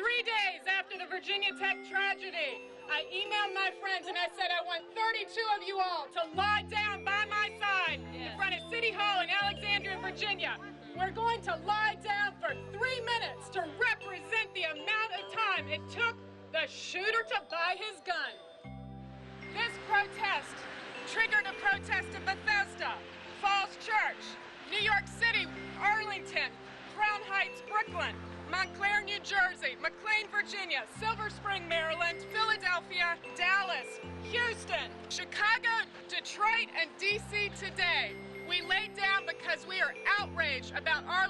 Three days after the Virginia Tech tragedy, I emailed my friends and I said I want 32 of you all to lie down by my side in front of City Hall in Alexandria, Virginia. We're going to lie down for three minutes to represent the amount of time it took the shooter to buy his gun. This protest triggered a protest in Bethesda, Falls Church, New York City, Arlington, Crown Heights, Brooklyn, Montclair, New Jersey, McLean, Virginia, Silver Spring, Maryland, Philadelphia, Dallas, Houston, Chicago, Detroit, and DC today. We laid down because we are outraged about our